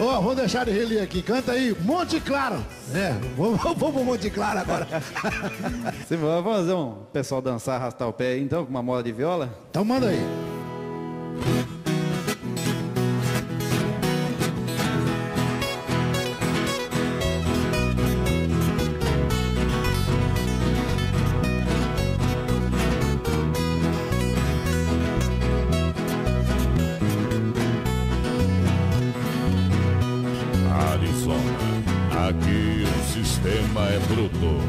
Ó, vou deixar de reler aqui. Canta aí, Monte Claro. É, vamos, vamos pro Monte Claro agora. Se vamos fazer um pessoal dançar, arrastar o pé aí, então, com uma mola de viola? Então manda aí. O sistema é bruto.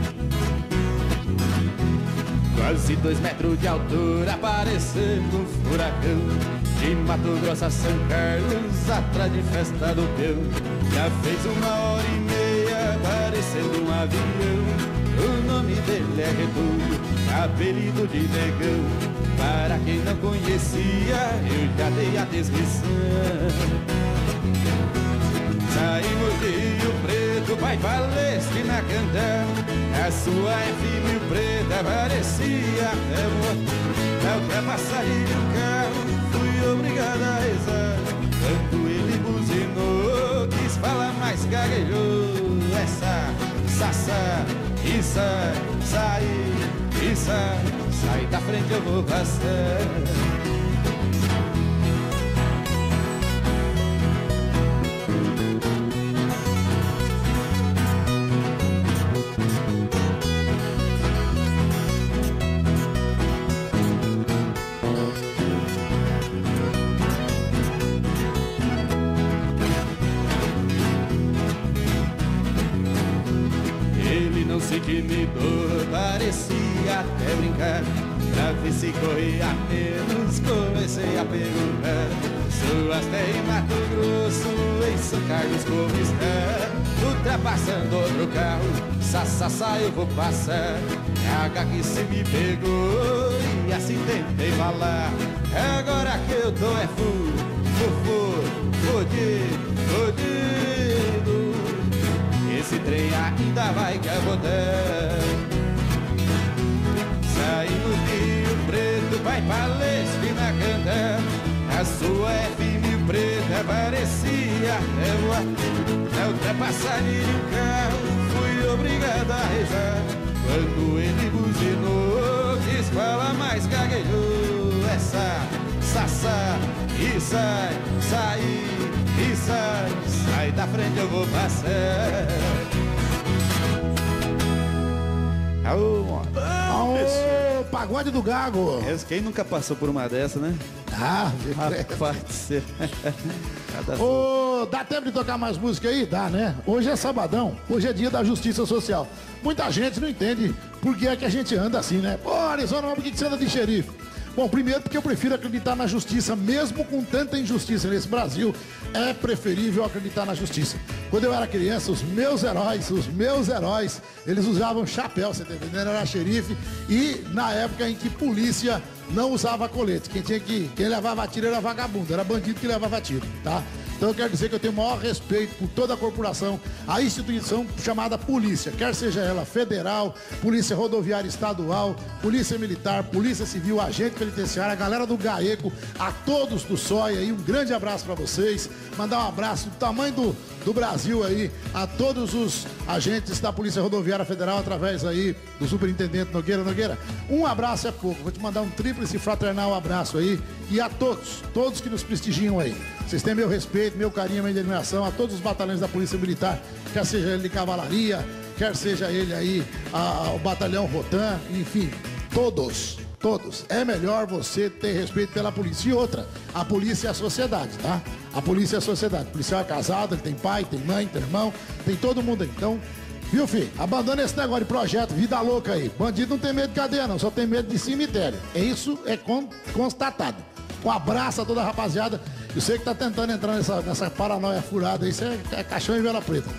Quase dois metros de altura, parecendo um furacão. De Mato Grosso a São Carlos, atrás de festa do peão. Já fez uma hora e meia, parecendo um avião. O nome dele é Redondo, apelido de negão. Para quem não conhecia, eu já dei a descrição. Vai Palestina cantar A sua F mil preta parecia até moto Na ultrapassagem de um carro, fui obrigado a rezar. Quando ele buzinou, quis falar mais gaguejou. Essa, saça, e sai, sai Sai da frente eu vou passar intimidou, parecia até brincar. Pra ver se corria menos, comecei a perguntar. Sou até em Mato Grosso, em São Carlos como está? Ultrapassando outro carro, sassassa eu vou passar. H que se me pegou e assim tentei falar. Agora que eu tô é fu, fufu, fodido, fodido vai capotar Saímos de Rio Preto, vai Palestina cantar. A sua F mil preta parecia névoa Na ultrapassagem de um carro fui obrigado a rezar. Quando ele buzinou, quis falar mais gaguejou. Essa, saça, e sai, sai, e sai. Sai da frente eu vou passar Aô. Aô, pagode do Gago. Esse- Quem nunca passou por uma dessa, né? Ah, Rapaz Ô, dá tempo de tocar mais música aí? Dá, né? Hoje é sabadão, hoje é dia da justiça social. Muita gente não entende por que é que a gente anda assim, né? Pô, Arizona, por que que você anda de xerife? Bom, primeiro porque eu prefiro acreditar na justiça, mesmo com tanta injustiça nesse Brasil, é preferível acreditar na justiça. Quando eu era criança, os meus heróis, os meus heróis, eles usavam chapéu, você tá entendendo? Era xerife e na época em que polícia não usava colete. Quem tinha que, quem levava tiro era vagabundo, era bandido que levava tiro, tá? Então eu quero dizer que eu tenho o maior respeito por toda a corporação, a instituição chamada polícia, quer seja ela federal, polícia rodoviária estadual, polícia militar, polícia civil, agente penitenciário, a galera do GAECO, a todos do SOI aí, um grande abraço para vocês, mandar um abraço do tamanho do, do Brasil aí, a todos os agentes da Polícia Rodoviária Federal, através aí do Superintendente Nogueira Nogueira. Um abraço é pouco, vou te mandar um tríplice fraternal abraço aí, e a todos, todos que nos prestigiam aí. Vocês têm meu respeito, meu carinho, minha admiração a todos os batalhões da Polícia Militar, quer seja ele de cavalaria, quer seja ele aí a- o batalhão Rotan, enfim, todos, todos. É melhor você ter respeito pela polícia. E outra, a polícia é a sociedade, tá? A polícia é a sociedade. O policial é casado, ele tem pai, tem mãe, tem irmão, tem todo mundo aí. Então, viu, filho? Abandona esse negócio de projeto, vida louca aí. Bandido não tem medo de cadeia, não, só tem medo de cemitério. Isso é con- constatado. Um abraço a toda a rapaziada. Sei que tá tentando entrar nessa, nessa paranoia furada aí, isso é, é caixão e vela preta.